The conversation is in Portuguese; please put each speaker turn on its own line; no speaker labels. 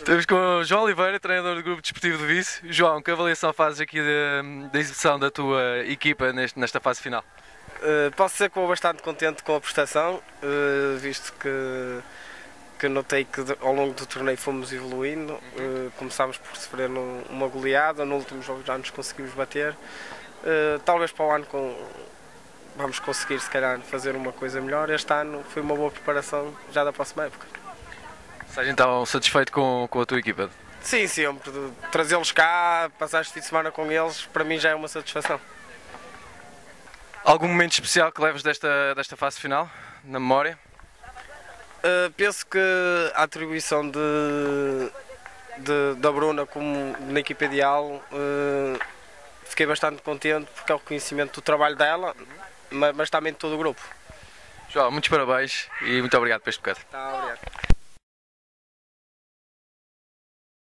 Estamos com o João Oliveira, treinador do Grupo Desportivo do Vice. João, que avaliação fazes aqui da, exibição da tua equipa neste, nesta fase final?
Uh, posso dizer que estou bastante contente com a prestação, uh, visto que, que notei que ao longo do torneio fomos evoluindo. Uh, começámos por sofrer num, uma goleada, no último jogo já nos conseguimos bater. talvez para o ano com, vamos conseguir, se calhar, fazer uma coisa melhor. Este ano foi uma boa preparação já da próxima época.
Estás então satisfeito com, com a tua equipa?
Sim, sempre. Trazê-los cá, passar este fim de semana com eles, para mim já é uma satisfação.
Algum momento especial que leves desta, desta fase final, na memória?
Uh, penso que a atribuição de, de, da Bruna como na equipa ideal, uh, fiquei bastante contente porque é o reconhecimento do trabalho dela, mas, mas também de todo o grupo.
João, muitos parabéns e muito obrigado por este bocado.
Tá, obrigado.